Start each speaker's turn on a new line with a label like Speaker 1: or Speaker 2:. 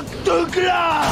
Speaker 1: っとくら